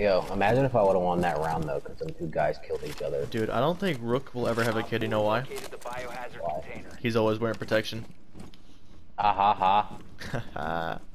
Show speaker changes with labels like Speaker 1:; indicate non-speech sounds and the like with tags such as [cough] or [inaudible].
Speaker 1: Yo, imagine if I would have won that round though, because them two guys killed each other.
Speaker 2: Dude, I don't think Rook will ever have a kid. You know why?
Speaker 1: Why?
Speaker 2: He's always wearing protection.
Speaker 1: Ah ha ha. [laughs]